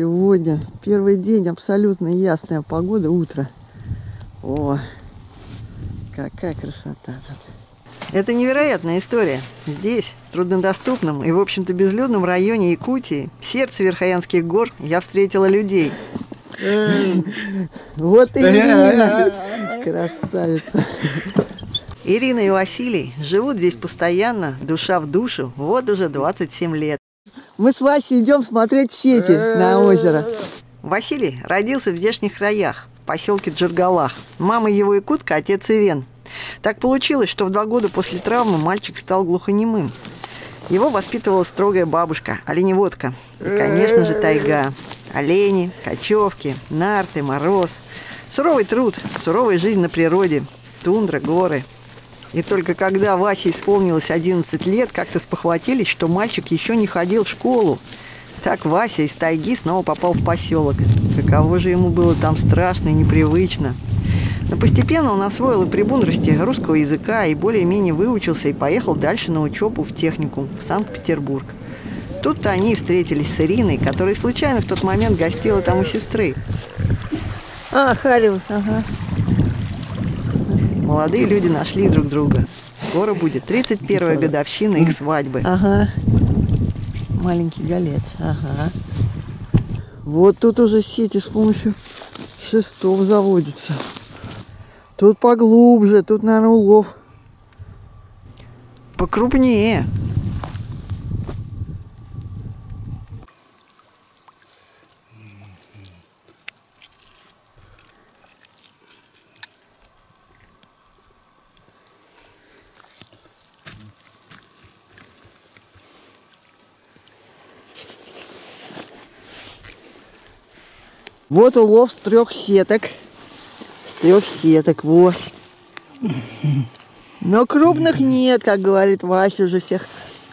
Сегодня первый день, абсолютно ясная погода, утро. О, какая красота тут. Это невероятная история. Здесь, в труднодоступном и, в общем-то, безлюдном районе Якутии, в сердце Верхоянских гор, я встретила людей. Вот и Ирина, красавица. Ирина и Василий живут здесь постоянно, душа в душу, вот уже 27 лет. Мы с Васей идем смотреть сети на озеро. Василий родился в здешних краях, в поселке Джергалах. Мама его якутка, отец Ивен. Так получилось, что в два года после травмы мальчик стал глухонемым. Его воспитывала строгая бабушка, оленеводка. И, конечно же, тайга. Олени, кочевки, нарты, мороз. Суровый труд, суровая жизнь на природе. Тундра, горы. И только когда Васе исполнилось 11 лет, как-то спохватились, что мальчик еще не ходил в школу. Так Вася из тайги снова попал в поселок. Каково же ему было там страшно и непривычно. Но постепенно он освоил и при мудрости русского языка и более-менее выучился и поехал дальше на учебу в техникум в Санкт-Петербург. Тут-то они и встретились с Ириной, которая случайно в тот момент гостила там у сестры. А, Хариус, ага. Молодые люди нашли друг друга. Скоро будет 31-я годовщина их свадьбы. Ага. Маленький голец, ага. Вот тут уже сети с помощью шестов заводятся. Тут поглубже, тут, наверное, улов. Покрупнее. Вот улов с трех сеток. С трех сеток, вот. Но крупных нет, как говорит Вася, уже всех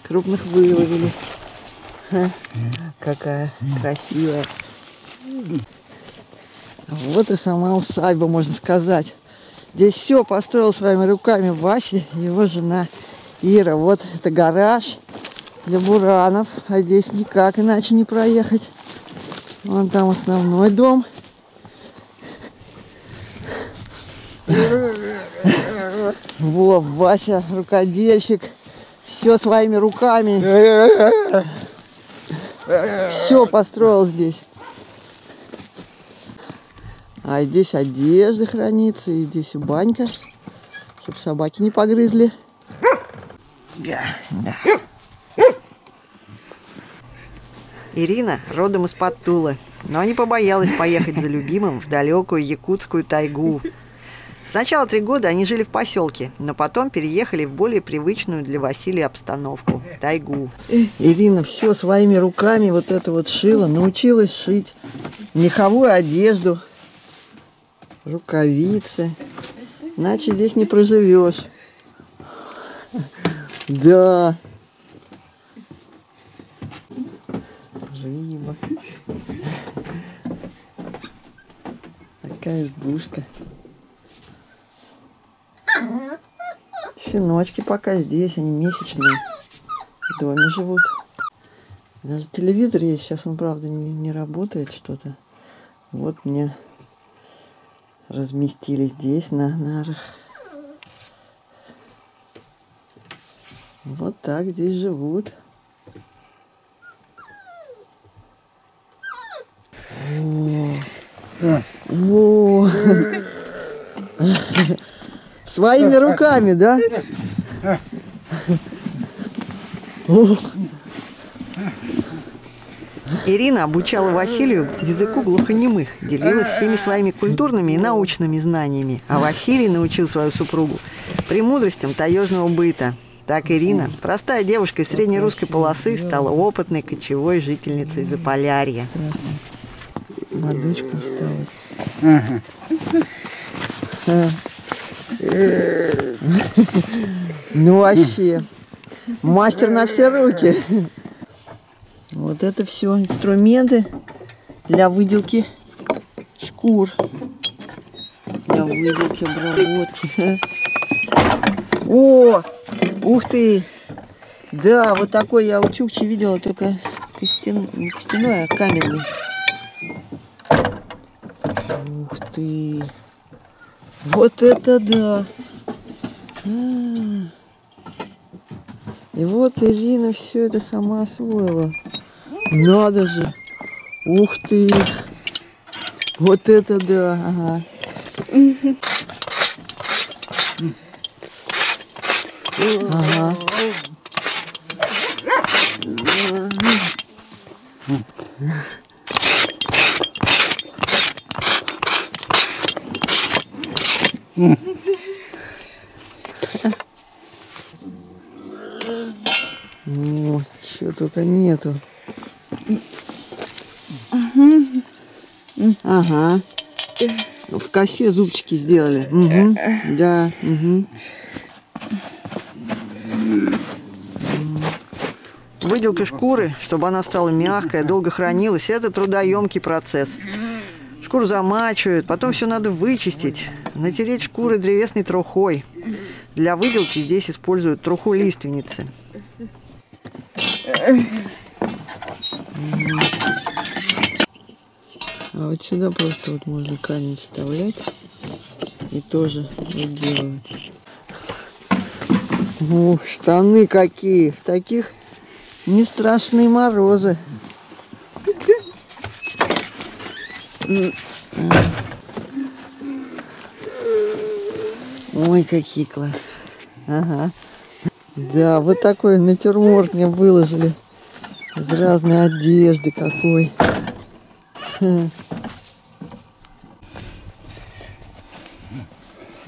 крупных выловили. Какая красивая. Вот и сама усадьба, можно сказать. Здесь все построил своими руками Вася и его жена Ира. Вот это гараж для буранов, а здесь никак иначе не проехать. Вон там основной дом. Во, Вася, рукодельщик. Все своими руками. Все построил здесь. А здесь одежда хранится, и здесь и банька, чтобы собаки не погрызли. Ирина родом из-под Тулы, но не побоялась поехать за любимым в далекую якутскую тайгу. Сначала три года они жили в поселке, но потом переехали в более привычную для Василия обстановку – тайгу. Ирина все своими руками вот это вот шила, научилась шить меховую одежду, рукавицы. Иначе здесь не проживешь. Да. Рыба. Такая избушка. Щеночки пока здесь, они месячные. В доме живут. Даже телевизор есть, сейчас он, правда, не, не работает что-то. Вот мне разместили здесь, на нарах. Вот так здесь живут. О, Своими руками, да? Ирина обучала Василию языку глухонемых, делилась всеми своими культурными и научными знаниями, а Василий научил свою супругу премудростям таежного быта. Так Ирина, простая девушка из среднерусской полосы, стала опытной кочевой жительницей Заполярья. Водочка стала. Ну вообще, мастер на все руки. Вот это все инструменты для выделки шкур, для выделки, обработки. О, ух ты! Да, вот такой я у Чукчи видела, только костян... не костяной, а каменный. Ух ты! Вот это да! А -а -а. И вот Ирина все это сама освоила. Надо же! Ух ты! Вот это да! Ага. Ага. О, что только нету. Ага. В косе зубчики сделали. Угу. Да. Угу. Выделка шкуры, чтобы она стала мягкая, долго хранилась, это трудоемкий процесс. Шкуру замачивают, потом все надо вычистить, натереть шкуры древесной трухой. Для выделки здесь используют труху лиственницы. А вот сюда просто вот можно камень вставлять и тоже выделывать. Ух, штаны какие! В таких не страшные морозы. Ой, какие класс. Ага. Да, вот такой натюрморт мне выложили. Из разной одежды какой.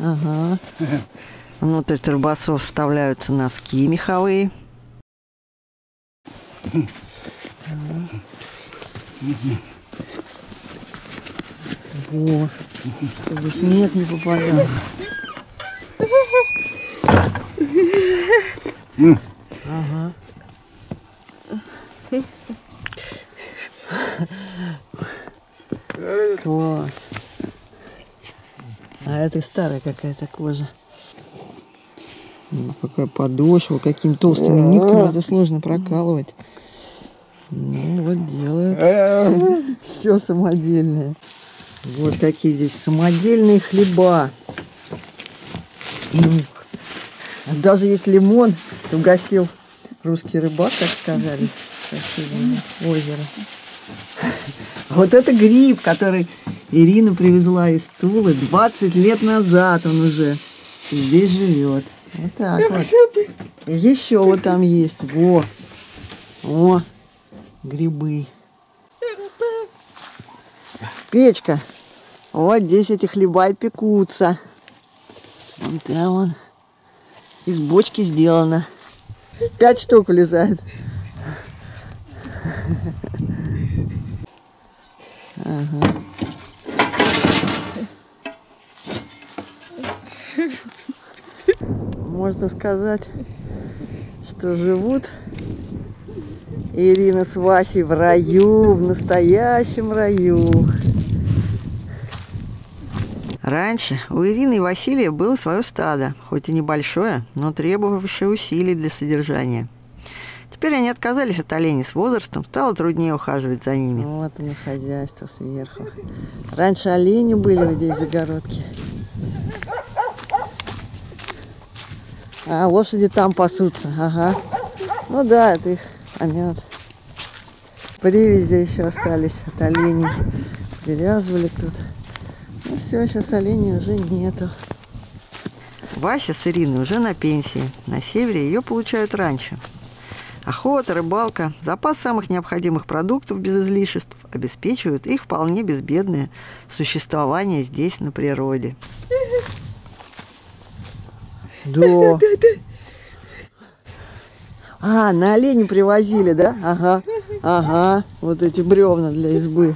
Ага. Внутрь турбасов вставляются носки меховые. Вот, чтобы снег не попадал. Ага. Класс. А это старая какая-то кожа. Ну, какая подошва, каким толстым нитками это сложно прокалывать. Ну вот делают. Все самодельное. Вот какие здесь самодельные хлеба. Даже есть лимон, угостил русский рыбак, как сказали, с озера. Вот это гриб, который Ирина привезла из Тулы 20 лет назад он уже здесь живет. Вот так вот. Еще вот там есть. Во. О, грибы. Печка. Вот здесь эти хлеба пекутся. Вон там он. Из бочки сделано. Пять штук улезает. Ага. можно сказать, что живут Ирина с Васей в раю, в настоящем раю. Раньше у Ирины и Василия было свое стадо, хоть и небольшое, но требовавшее усилий для содержания. Теперь они отказались от оленей с возрастом, стало труднее ухаживать за ними. Вот них хозяйство сверху. Раньше олени были здесь в загородке. А, лошади там пасутся, ага. Ну да, это их помет. Привязи еще остались от оленей. Привязывали тут. Ну все, сейчас оленей уже нету. Вася с Ириной уже на пенсии. На севере ее получают раньше. Охота, рыбалка, запас самых необходимых продуктов без излишеств обеспечивают их вполне безбедное существование здесь, на природе. Да. А, на олени привозили, да? Ага, ага, вот эти бревна для избы.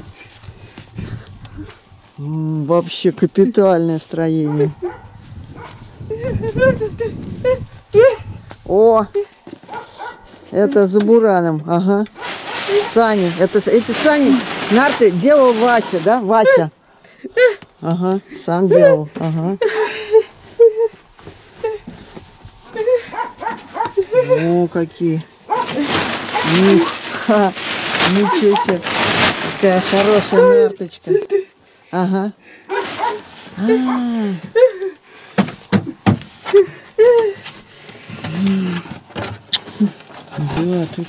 Вообще капитальное строение. О, это за бураном, ага. Сани, это эти сани, нарты делал Вася, да, Вася? Ага, сам делал, ага. О, какие. Ничего себе. Какая хорошая нарточка. Ага. А. Да, тут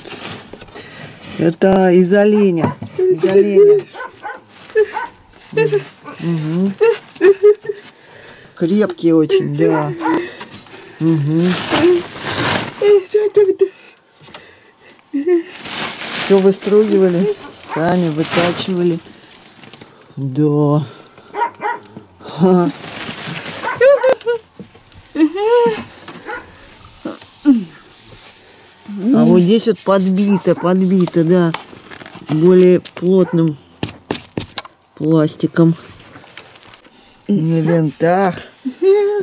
это из оленя. Из оленя. Угу. Крепкие очень, да. Угу. Все выстругивали, сами вытачивали. Да. А вот здесь вот подбито, подбито, да, более плотным пластиком. На лентах.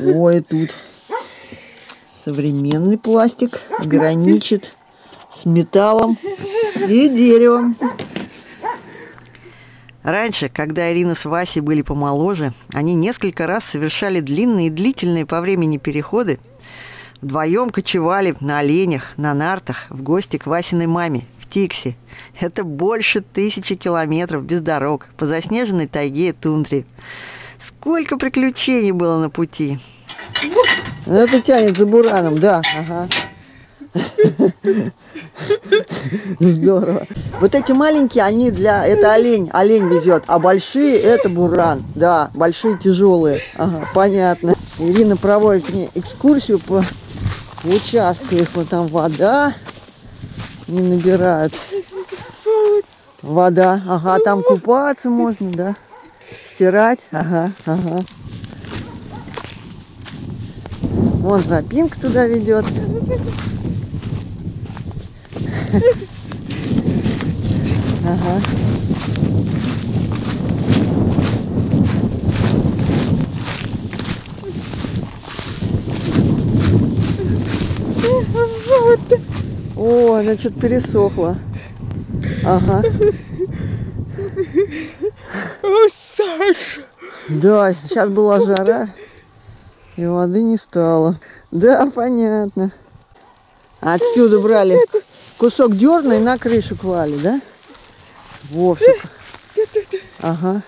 Ой, тут современный пластик граничит с металлом и деревом. Раньше, когда Ирина с Васей были помоложе, они несколько раз совершали длинные и длительные по времени переходы. Вдвоем кочевали на оленях, на нартах, в гости к Васиной маме, в Тикси. Это больше тысячи километров без дорог, по заснеженной тайге и тундре. Сколько приключений было на пути. Это тянет за бураном, да, ага. Здорово. Вот эти маленькие, они для... Это олень, олень везет, а большие это буран. Да, большие тяжелые. Ага, понятно. Ирина проводит мне экскурсию по, участку. Их вот там вода не набирают. Вода. Ага, там купаться можно, да. Стирать. Ага, ага. Вон тропинка туда ведет. Ага. О, она что-то пересохла. Ага. О, Саша! Да, сейчас была жара, и воды не стало. Да, понятно. Отсюда брали кусок дерна и на крышу клали, да? Вовсе. Ага.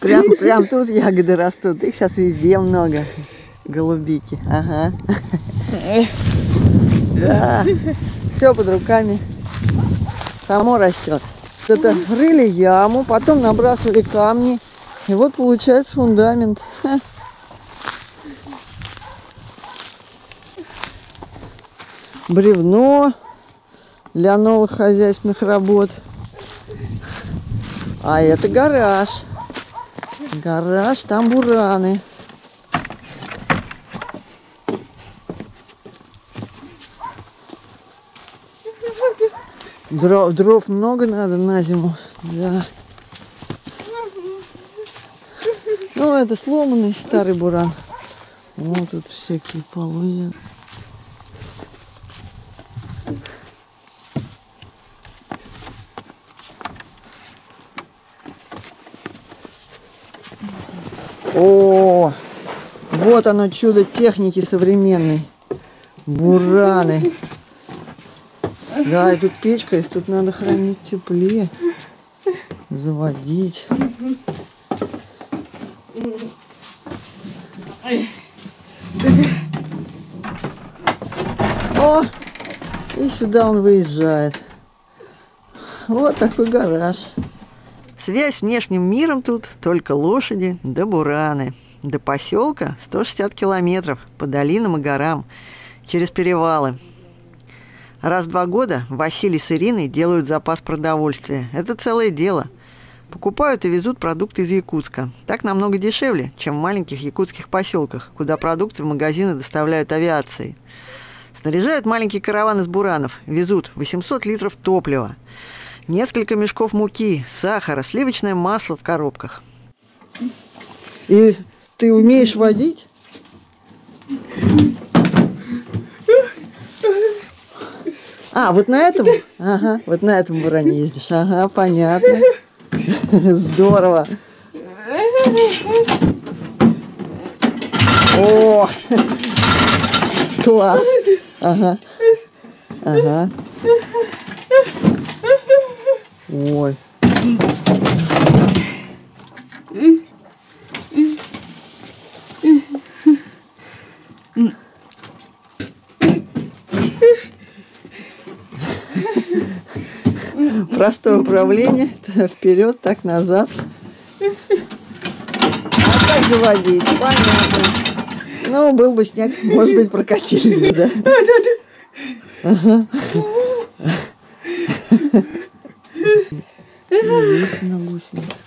Прям, прям тут ягоды растут. Их сейчас везде много. Голубики. Ага. Да. Все под руками. Само растет. Это рыли яму, потом набрасывали камни. И вот получается фундамент. Ха. Бревно для новых хозяйственных работ. А это гараж. Гараж, там бураны. Дров, дров много надо на зиму. Да. Ну, это сломанный старый буран. Вот тут всякие полы. О, вот оно чудо техники современной. Бураны. Да, и тут печка, их тут надо хранить теплее. Заводить. О, и сюда он выезжает. Вот такой гараж. Связь с внешним миром тут только лошади да бураны. До поселка 160 километров по долинам и горам, через перевалы. Раз в два года Василий с Ириной делают запас продовольствия. Это целое дело. Покупают и везут продукты из Якутска. Так намного дешевле, чем в маленьких якутских поселках, куда продукты в магазины доставляют авиацией. Снаряжают маленький караван из буранов, везут 800 литров топлива несколько мешков муки, сахара, сливочное масло в коробках. И ты умеешь водить? А, вот на этом? Ага, вот на этом буране ездишь. Ага, понятно. Здорово. О, класс. Ага. Ага. Ой. Простое управление. Вперед, так назад. А как заводить? Понятно. Ну, был бы снег, может быть, прокатились да? Ага. На гусеницах.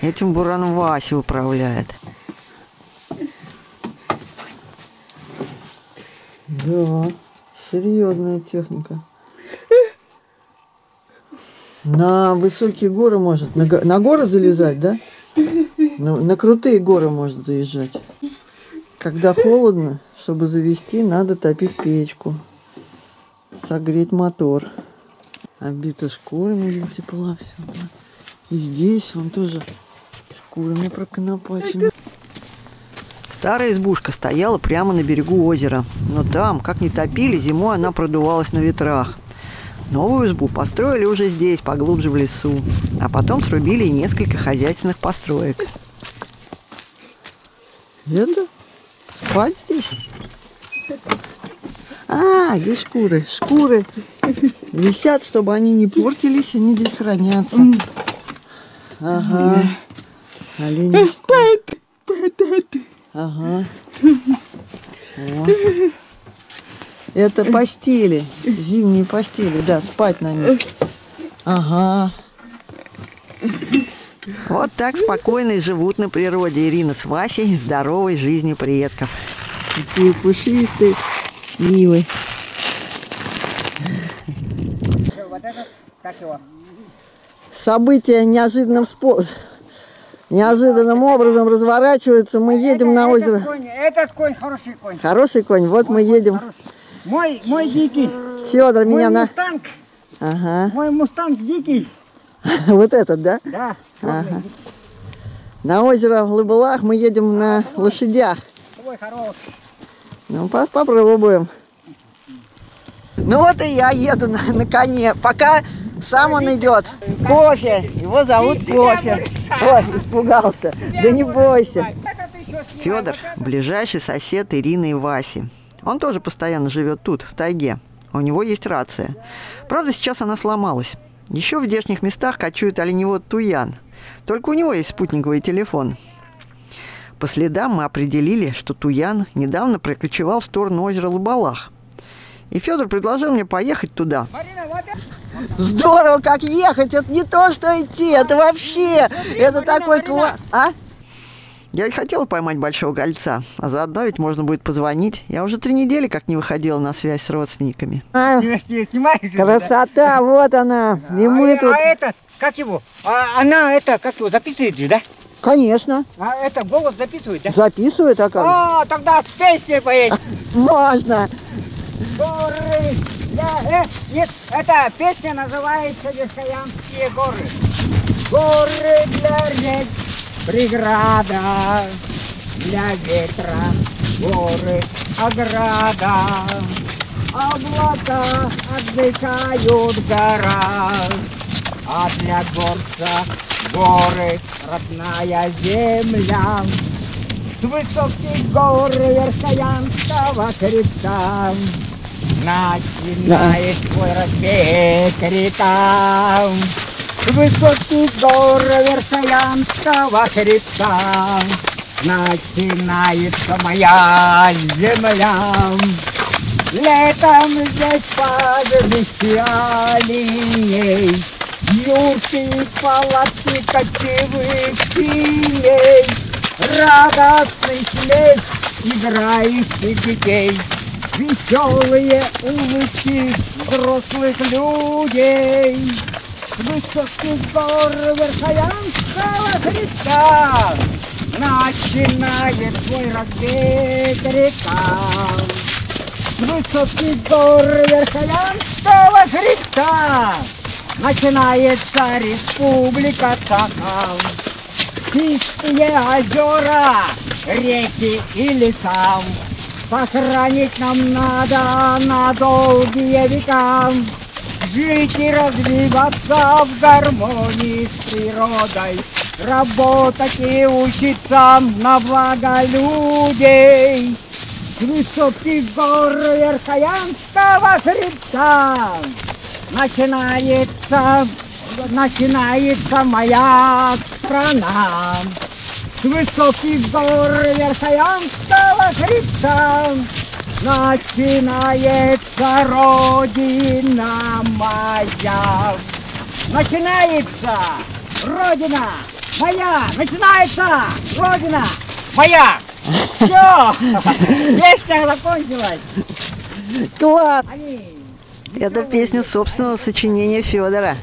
Этим бураном Вася управляет. Да, серьезная техника. На высокие горы может, на, на горы залезать, да? На, на крутые горы может заезжать. Когда холодно, чтобы завести, надо топить печку. Согреть мотор. Обито шкурами для тепла все. Да. И здесь он тоже шкурами проконопачен. Старая избушка стояла прямо на берегу озера. Но там, как не топили, зимой она продувалась на ветрах. Новую избу построили уже здесь, поглубже в лесу. А потом срубили и несколько хозяйственных построек. Это? Спать здесь? А, здесь шкуры. Шкуры висят, чтобы они не портились, они здесь хранятся. Ага. Олень. Ага. О. Это постели, зимние постели, да, спать на них. Ага. Вот так спокойно и живут на природе Ирина с Васей здоровой жизнью предков. Такие пушистые ивы. Вот этот, как его? События неожиданным спо... неожиданным образом разворачиваются. Мы едем на Этот озеро. конь, этот конь хороший конь. Хороший конь, вот мы едем. Хороший. Мой, мой дикий. Федор Мой меня на... мустанг. Ага. Мой мустанг дикий. Вот этот, да? Да. Ага. На озеро Лыбылах мы едем на лошадях. Твой хороший. Ну, по- попробуем. Ну вот и я еду на, на коне. Пока сам он идет. Кофе. Его зовут Кофе. Ой, испугался. Да не бойся. Федор, ближайший сосед Ирины и Васи. Он тоже постоянно живет тут, в тайге. У него есть рация. Правда, сейчас она сломалась. Еще в здешних местах кочует оленевод Туян. Только у него есть спутниковый телефон. По следам мы определили, что Туян недавно прокочевал в сторону озера Лабалах. И Федор предложил мне поехать туда. Здорово, как ехать! Это не то, что идти, это вообще! Это такой класс! А? Я и хотела поймать большого гольца, а заодно ведь можно будет позвонить. Я уже три недели как не выходила на связь с родственниками. А, красота, вот она. И а, мы тут... а это, как его? А, она это, как его, записывает же, да? Конечно, А это голос записывает, да? записывает, а как? А, тогда с песней поедем. Можно. Горы. для- э, нет, эта песня называется Верхоянские горы. Горы для рек, преграда, для ветра, горы, ограда. Облака отдыхают в горах, а для горца горы родная земля. С высоких гор Верхоянского хребта Начинает свой рассвет река. С высоких гор Верхоянского хребта Начинается моя земля. Летом здесь пастбище оленей, и палатки кочевых Радостный смех играющих детей, Веселые улыбки взрослых людей. Высоких гор Верхоянского хреста Начинает свой рассвет река. С высоких гор Верхоянского хребта Начинается республика Сахал. Чистые озера, реки и леса Сохранить нам надо на долгие века. Жить и развиваться в гармонии с природой. Работать и учиться на благо людей. С высоких гор Верхоянского хребта начинается, начинается моя страна. С высоких гор Верхоянского хребта начинается Родина моя. Начинается Родина моя, начинается Родина моя. Все, песня закончилась. Класс! Это песня собственного сочинения Федора.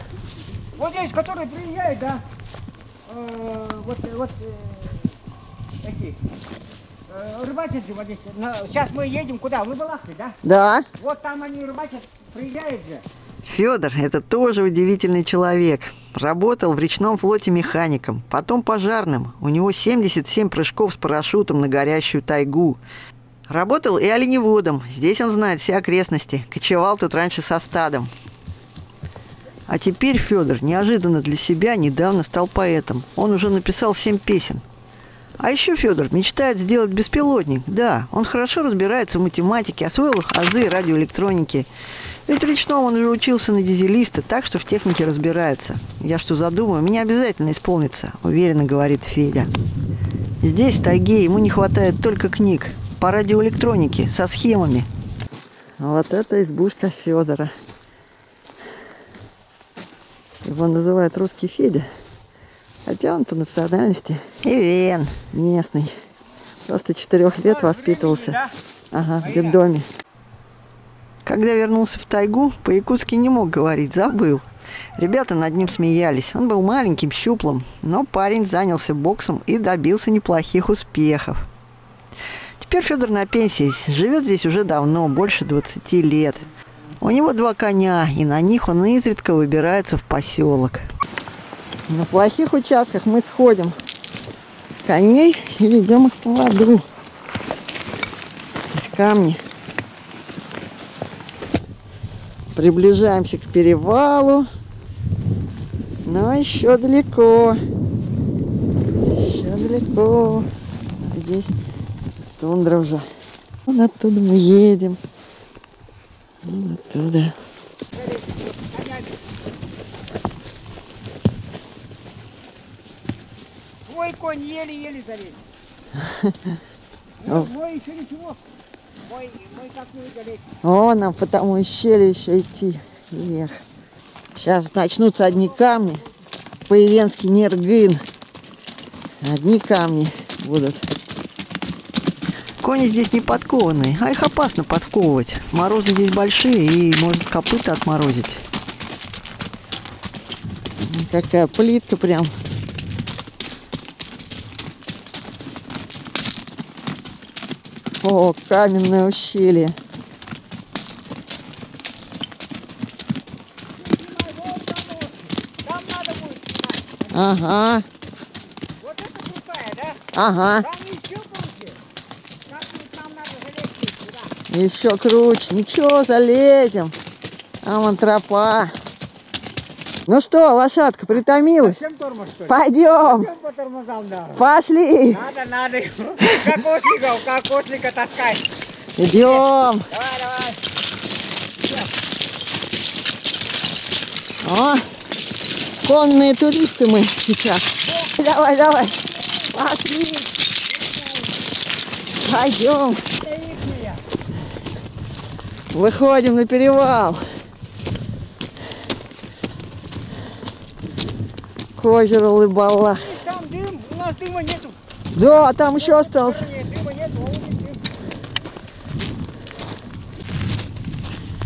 Вот здесь, которые приезжают, да, э, вот, вот такие, э, рыбачат же вот здесь. Сейчас мы едем куда? В Балахты, да? Да, Вот там они рыбачат, приезжают же. Федор – это тоже удивительный человек. Работал в речном флоте механиком, потом пожарным. У него 77 прыжков с парашютом на горящую тайгу. Работал и оленеводом. Здесь он знает все окрестности. Кочевал тут раньше со стадом. А теперь Федор неожиданно для себя недавно стал поэтом. Он уже написал семь песен. А еще Федор мечтает сделать беспилотник. Да, он хорошо разбирается в математике, освоил азы радиоэлектроники. Ведь речном он уже учился на дизелиста, так что в технике разбирается. Я что задумаю, меня обязательно исполнится, уверенно говорит Федя. Здесь, в тайге, ему не хватает только книг по радиоэлектронике со схемами. Вот это избушка Федора. Его называют русский Федя. Хотя он по национальности Ивен, местный. Просто четырех лет воспитывался. Ага, в детдоме. Когда вернулся в тайгу, по-якутски не мог говорить, забыл. Ребята над ним смеялись. Он был маленьким, щуплым, но парень занялся боксом и добился неплохих успехов. Теперь Федор на пенсии, живет здесь уже давно, больше 20 лет. У него два коня, и на них он изредка выбирается в поселок. На плохих участках мы сходим с коней и ведем их по воду. Камни. Приближаемся к перевалу. Но еще далеко. Еще далеко. Здесь тундра уже. Вон оттуда мы едем. Вон оттуда. Конь еле-еле залез. Мой еще ничего. Мой, мой как не залез. О, нам по тому ущелью еще идти вверх. Сейчас начнутся одни камни. По-ивенски Нергын. Одни камни будут. Кони здесь не подкованные, а их опасно подковывать. Морозы здесь большие и может копыта отморозить. Какая плитка прям. О, каменное ущелье. Ага, Вот это крутая, да? ага. Еще круче. Ничего, залезем. А вон тропа. Ну что, лошадка, притомилась? Чем тормоз стоит? Пойдем. Чем по тормозам надо? Пошли. Надо, надо. Как осликов, как ослика таскать. Идем. Давай, давай. О, конные туристы мы сейчас. Давай, давай. Пошли. Пойдем. Выходим на перевал. К озеру Лыбалах. Там дым, у нас дыма нету. Да, там еще остался. Дыма нету, а у дым.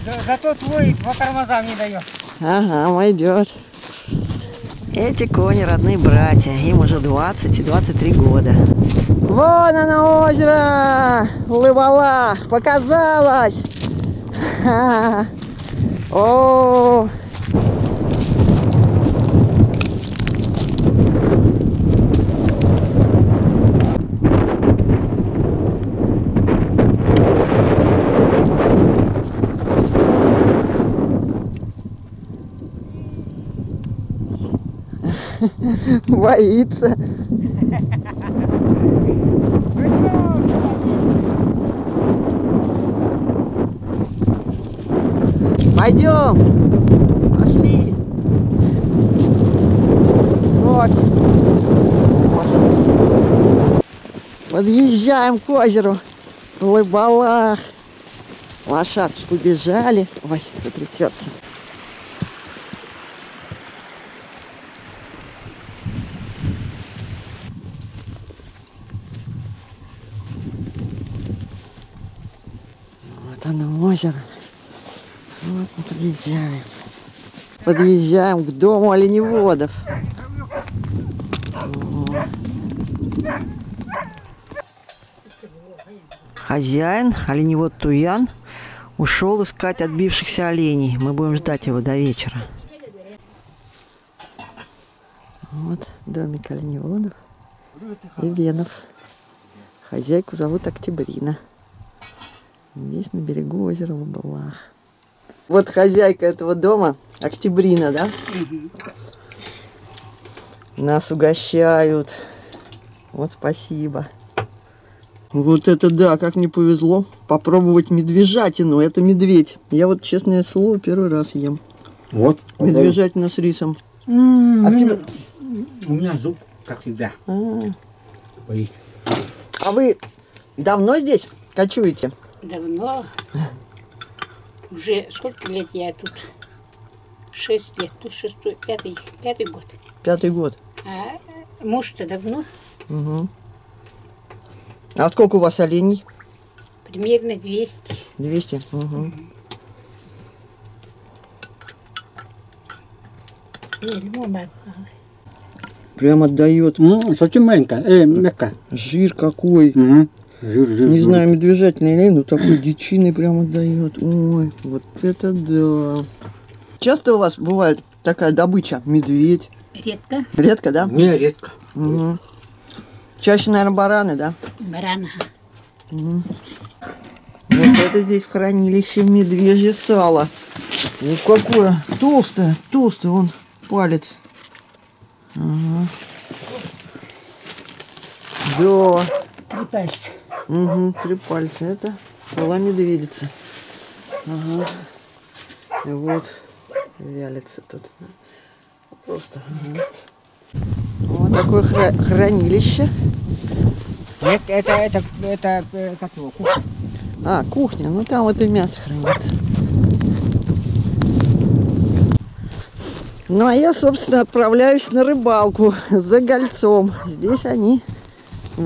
За- Зато твой по тормозам не дает. Ага, пойдет. Эти кони родные братья, им уже 20 и 23 года. Вон оно озеро! Лывалах! Показалось! Ха! О! Боится. Пойдем. Пошли. Вот. Подъезжаем к озеру. В Лыбалах. Лошадки побежали. Ой, кто трясется. Вот оно озеро. Вот мы подъезжаем. Подъезжаем к дому оленеводов. Хозяин, оленевод Туян, ушел искать отбившихся оленей. Мы будем ждать его до вечера. Вот домик оленеводов и венов. Хозяйку зовут Октябрина. Здесь на берегу озера Лабалах. Вот хозяйка этого дома, Октябрина, да? Нас угощают. Вот спасибо. Вот это да, как мне повезло попробовать медвежатину. Это медведь. Я вот, честное слово, первый раз ем. Вот. Медвежатина с рисом. М, А у меня- тебе- У меня зуб, как всегда, А, болит. а вы давно здесь кочуете? Давно. Уже сколько лет я тут? Шесть лет. Ну, шестой, пятый, пятый год. Пятый год. А муж-то давно? Угу. А сколько у вас оленей? Примерно 200. 200? Угу. Прям отдает. М, Совсем маленькая, э, мягкая. Жир какой. Мгм. Жир, жир, Не жир. знаю, медвежатный или но такой дичиной прям отдает. Ой, вот это да. Часто у вас бывает такая добыча? Медведь. Редко. Редко, да? Не, редко. Угу. Чаще, наверное, бараны, да? Барана. Вот это здесь в хранилище медвежье сало. Вот какое толстое, толстый он палец. Ага. Да. Три пальца. Угу, три пальца. Это была медведица. Ага. И вот вялится тут. Просто. ага. Вот такое хра- хранилище. Это, это, это, это, как его, кухня. А, кухня. Ну там вот и мясо хранится. Ну а я, собственно, отправляюсь на рыбалку за гольцом. Здесь они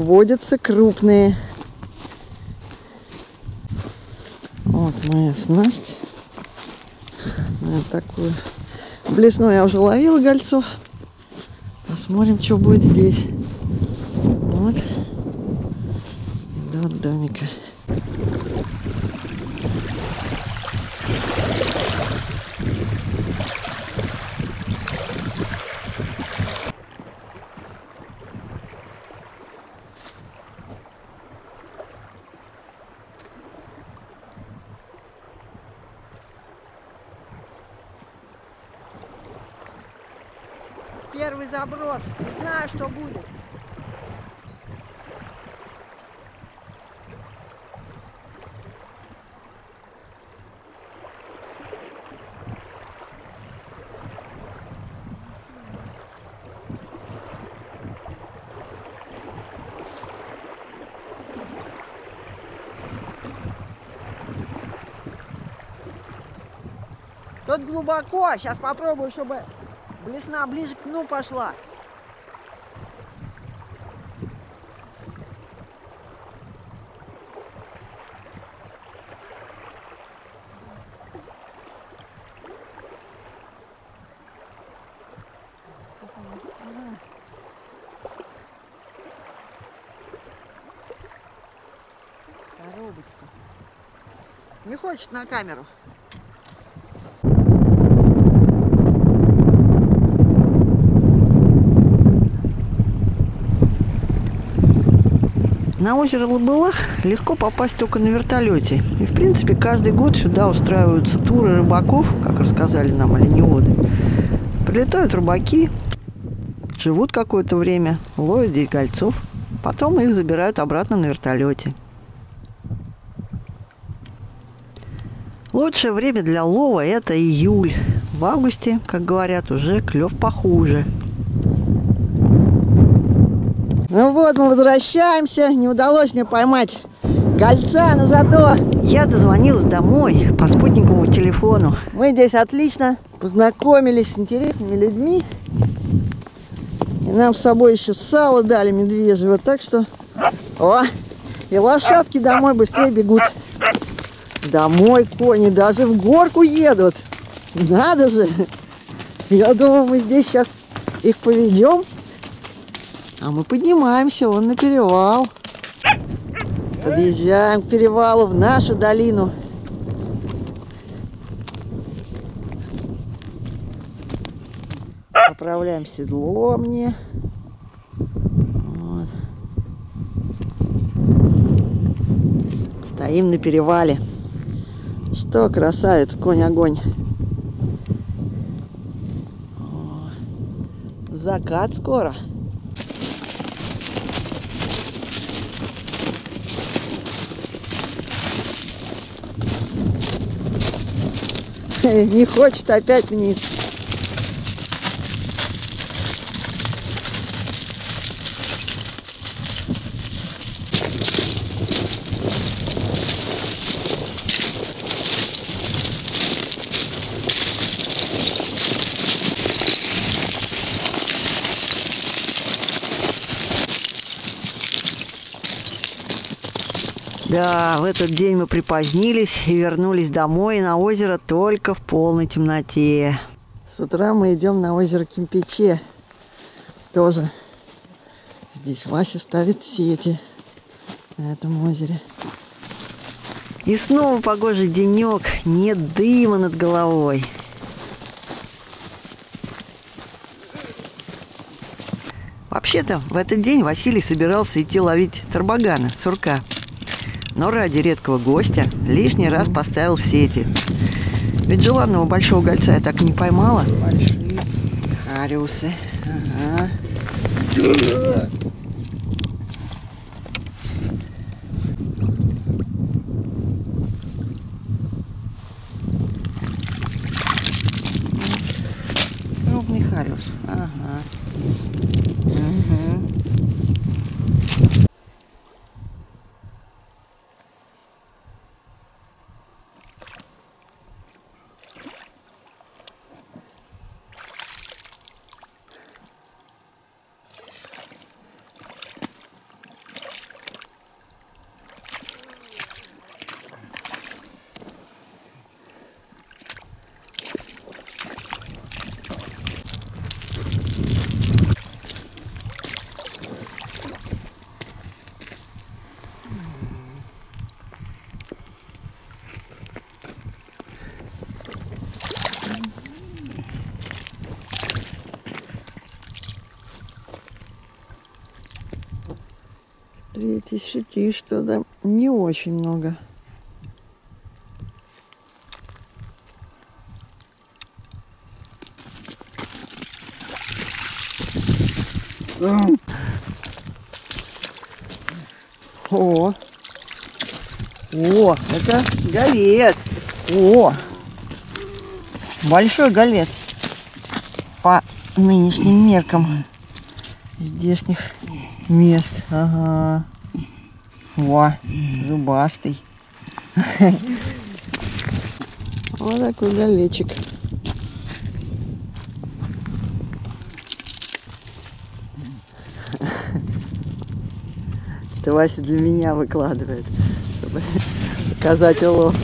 водятся крупные. Вот моя снасть. Вот такую. Блесну я уже ловила гольцов. Посмотрим, что будет здесь. Вот. Иду от домика. Первый заброс. Не знаю, что будет. Тут глубоко. Сейчас попробую, чтобы блесна ближе к дну пошла. Коробочка. Не хочет на камеру. На озеро Лабылах легко попасть только на вертолете. И, в принципе, каждый год сюда устраиваются туры рыбаков, как рассказали нам оленеводы. Прилетают рыбаки, живут какое-то время, ловят здесь гольцов. Потом их забирают обратно на вертолете. Лучшее время для лова это июль. В августе, как говорят, уже клев похуже. Ну вот, мы возвращаемся. Не удалось мне поймать гольца, но зато я дозвонилась домой по спутниковому телефону. Мы здесь отлично познакомились с интересными людьми. И нам с собой еще сало дали медвежьего. Так что... О! И лошадки домой быстрее бегут. Домой кони даже в горку едут. Надо же. Я думаю, мы здесь сейчас их поведем. А мы поднимаемся вон на перевал. Подъезжаем к перевалу в нашу долину. Поправляем седло мне. Вот. Стоим на перевале. Что, красавец, конь-огонь. Закат скоро. Не хочет опять вниз. Да, в этот день мы припозднились и вернулись домой на озеро только в полной темноте. С утра мы идем на озеро Кимпече. Тоже здесь Вася ставит сети на этом озере. И снова погожий денек, нет дыма над головой. Вообще-то в этот день Василий собирался идти ловить тарбагана, сурка но ради редкого гостя лишний раз поставил сети. Ведь желанного большого гольца я так не поймала. Большие хариусы. Ага. Крупный хариус. Ага. Угу. Третий сети что-то не очень много. О, о, это голец. О, большой голец по нынешним меркам здешних мест. Ага. Во, зубастый. Вот такой голечек. Это Вася для меня выкладывает, чтобы показать улов,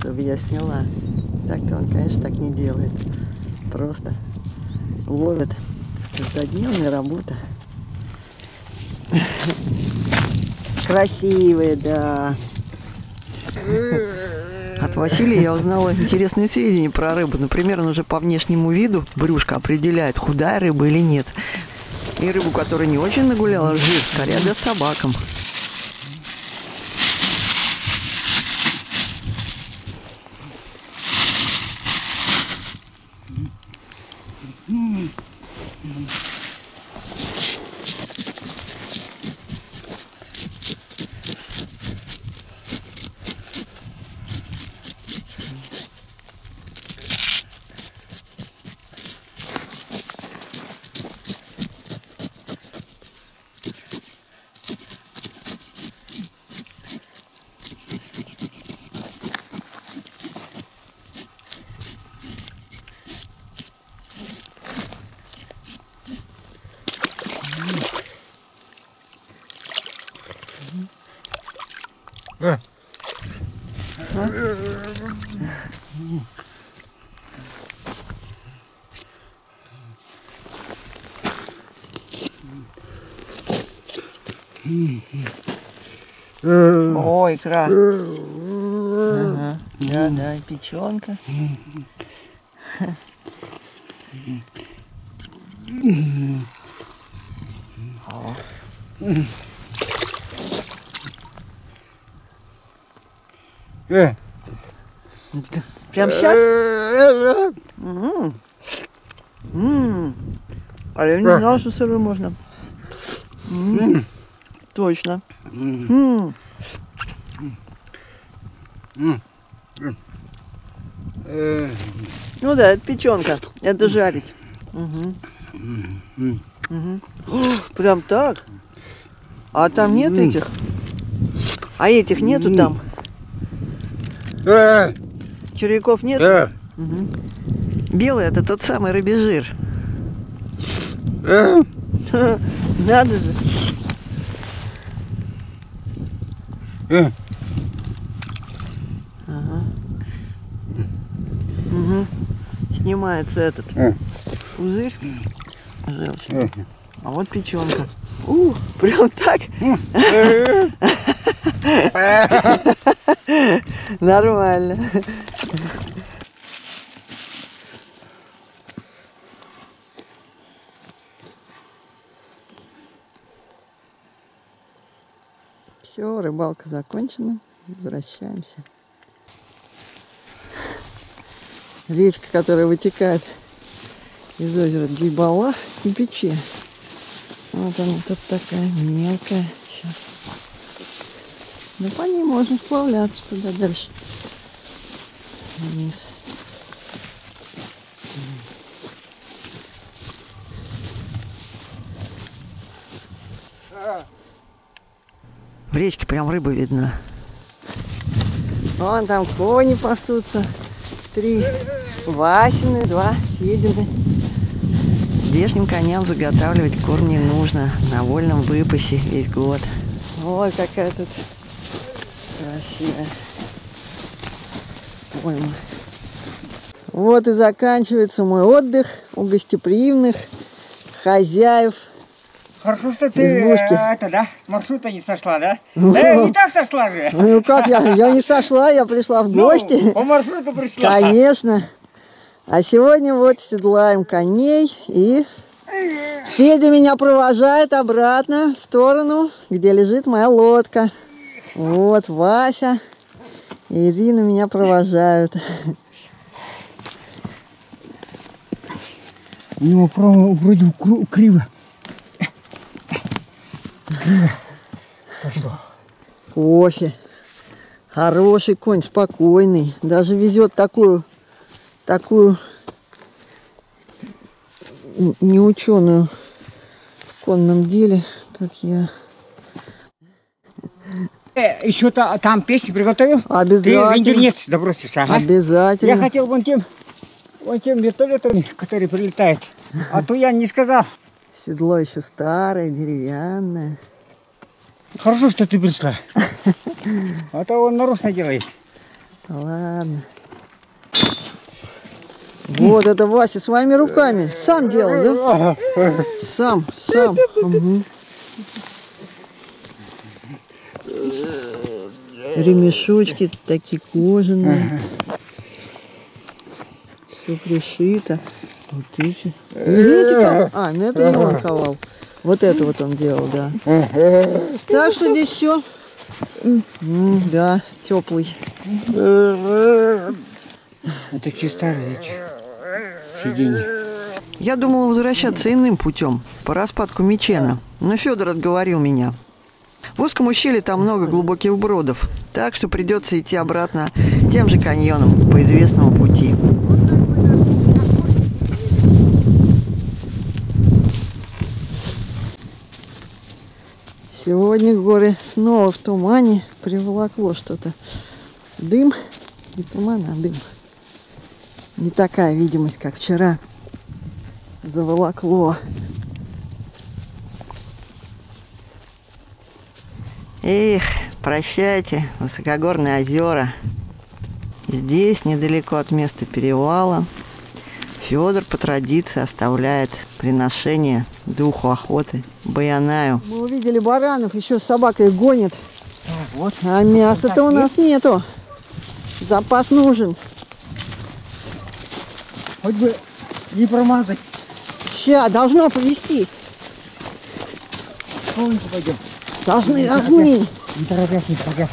чтобы я сняла. Так-то он, конечно, так не делает. Просто ловит. Каждодневная работа. Красивые, да. От Василия я узнала интересные сведения про рыбу. Например, он уже по внешнему виду брюшка определяет, худая рыба или нет. И рыбу, которая не очень нагуляла жир, скорее отдаст собакам. О, икра. Ага. Да, да, и печенка. Э, Прям сейчас? М. А я не знал, что сырой можно. М. Точно. Ну да, это печенка. Это жарить. О, Прям так? А там нет этих? А этих нету там? э, Червяков нет? э, Белый это тот самый рыбий жир. э. Надо же. Э. Мгм. Снимается этот Э. пузырь желчный. А вот печенка. У, прям так. Нормально. Все, рыбалка закончена. Возвращаемся. Речка, которая вытекает из озера Гибала и Печи. Вот она тут такая мелкая. Сейчас. Ну, по ней можно сплавляться туда дальше. Вниз. В речке прям рыба видна. Вон там кони пасутся. Три Васины, два Федины. Здешним коням заготавливать корм не нужно. На вольном выпасе весь год. Ой, какая тут красивая пойма. Вот и заканчивается мой отдых у гостеприимных хозяев. Хорошо, что ты э, это, да, с маршрута не сошла, да? Да, и так сошла же. Ну как я? Я не сошла, я пришла в Ну, гости. по маршруту пришла. Конечно. А сегодня вот седлаем коней и Федя меня провожает обратно в сторону, где лежит моя лодка. Вот Вася и Ирина меня провожают. У него вроде кру- Кофе. Хороший конь, спокойный. Даже везет такую, такую неученую в конном деле, как я. Э, еще та, там песни приготовил? Обязательно. Ты в интернет добросишь, ага. Обязательно. Я хотел вон тем, вон тем вертолетом, который прилетает. А то я не сказал. Седло еще старое, деревянное. Хорошо, что ты пришла. А то он нарочно делает. Ладно. Вот это Вася своими руками. Сам делал, да? Сам, сам. Ремешочки такие кожаные. Все пришито. Вот. Эти ковал? А, ну это не он ковал. Вот это вот он делал, да. Так что здесь все. Да, теплый. Это чисто эти сиденья. Я думала возвращаться иным путем, по распадку Мечена, но Федор отговорил меня. В узком ущелье там много глубоких бродов, так что придется идти обратно тем же каньоном по известному пути. Сегодня горы снова в тумане приволокло что-то. Дым, не туман, а дым. Не такая видимость, как вчера заволокло. Эх, прощайте, высокогорные озера. Здесь, недалеко от места перевала, Федор по традиции оставляет приношение духу охоты Баянаю. Мы увидели баранов, еще с собакой гонит. Вот. А мяса-то у нас нету. Запас нужен. Хоть бы не промазать. Ща, должно повезти. Полненько пойдем. Должны, должны. Не торопясь, не торопясь.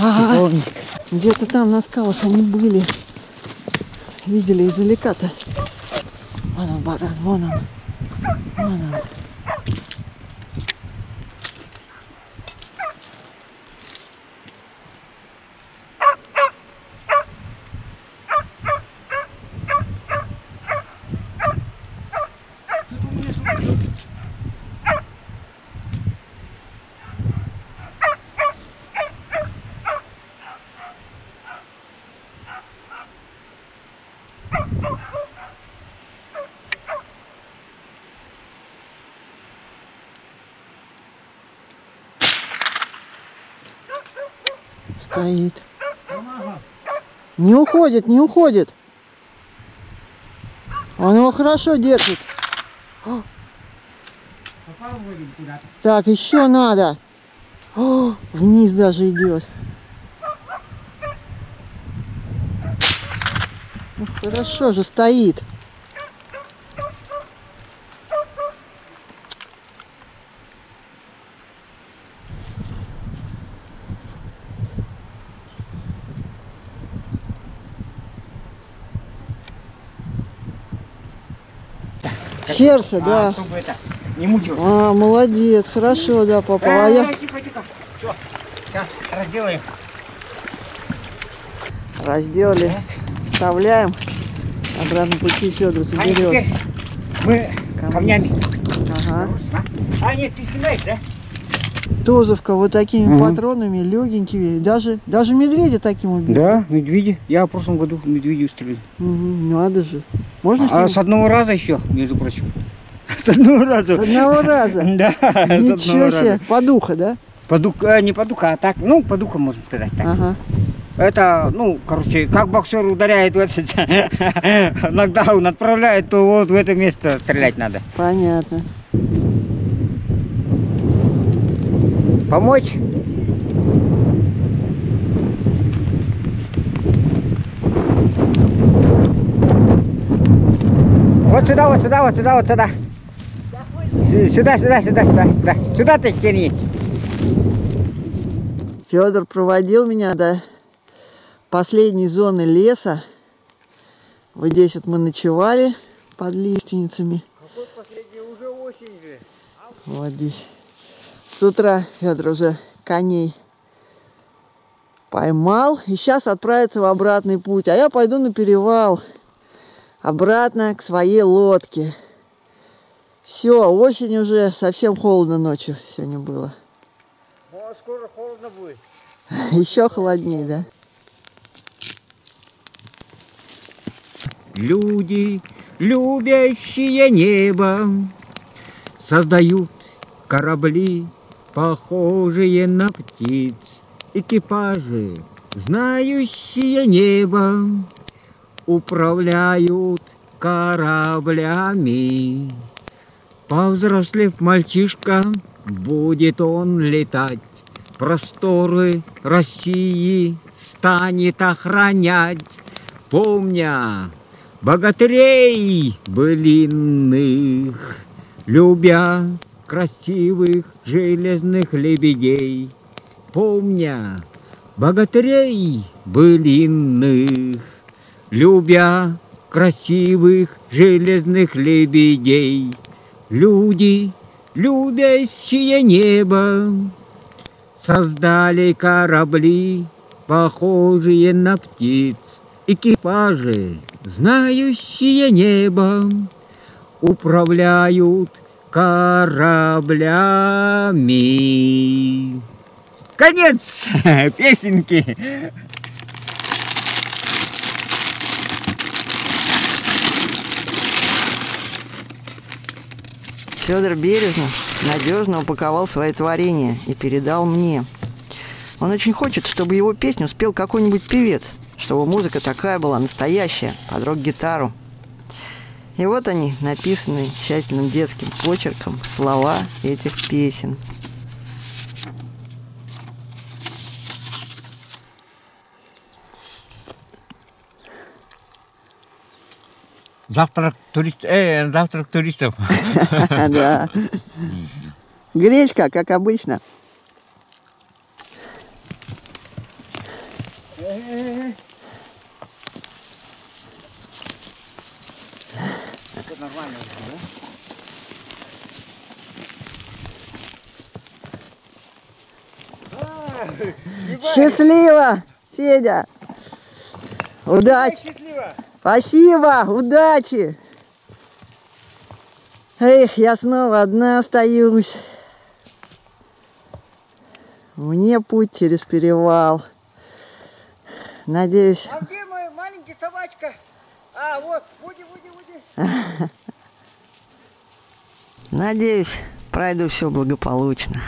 Ага. Полненько. Где-то там на скалах они были. Видели издалека-то. Вон он, баран, вон он. Вон он. Стоит. Не уходит, не уходит. Он его хорошо держит. Так, еще надо. О, вниз даже идет. Ну, хорошо же стоит. Сердце, А, да. чтобы это, не мучилось. А, молодец, хорошо, да, попал. А я... Э, Тихо, тихо. Все, сейчас разделаем. Разделали, вставляем. Обратно пути Федор А соберет. теперь мы камнями. Ага. А, нет, ты снимаешь, да? Тозовка вот такими Мгм. патронами, легенькими. Даже, даже медведя таким убил. Да, медведи. Я в прошлом году медведю стрелял. Мгм, надо же. Можно с А с одного раза еще, между прочим. С одного раза. С одного раза? Да, с одного Ничего себе, раза. подуха, да? Подук, э, не подуха, а так, ну, подуха, можно сказать так. Ага. Это, ну, короче, как боксер ударяет в этот нокдаун, отправляет, то вот в это место стрелять надо. Понятно. Помочь? Вот сюда, вот сюда, вот сюда, вот сюда. Сю- Сюда, сюда, сюда, сюда, сюда. Сюда ты тяни. Федор проводил меня до последней зоны леса. Вот здесь вот мы ночевали под лиственницами. Какой последний? Уже осень же. Вот здесь. С утра Федор уже коней поймал. И сейчас отправится в обратный путь. А я пойду на перевал. Обратно к своей лодке. Все, осень уже совсем холодно ночью сегодня было. Ну, а скоро холодно будет. Еще холоднее, да? Люди, любящие небо, создают корабли, похожие на птиц, экипажи, знающие небо, управляют кораблями. Повзрослев мальчишка, будет он летать, просторы России станет охранять, помня богатырей былинных, любя красивых железных лебедей, помня богатырей былинных, любя красивых железных лебедей, люди, любящие небо, создали корабли, похожие на птиц, экипажи, знающие небо, управляют кораблями. Конец песенки. Федор бережно, надежно упаковал свои творения и передал мне. Он очень хочет, чтобы его песню спел какой-нибудь певец, чтобы музыка такая была настоящая, под рок-гитару. И вот они, написанные тщательным детским почерком, слова этих песен. Завтрак турист, э, завтрак туристов. Да. Гречка, как обычно. Счастливо, Федя. Удачи. Счастливо. Спасибо, удачи. Эх, я снова одна остаюсь. Мне путь через перевал. Надеюсь, А где моя маленькая собачка? А, вот, буди, буди, буди. надеюсь, пройду все благополучно.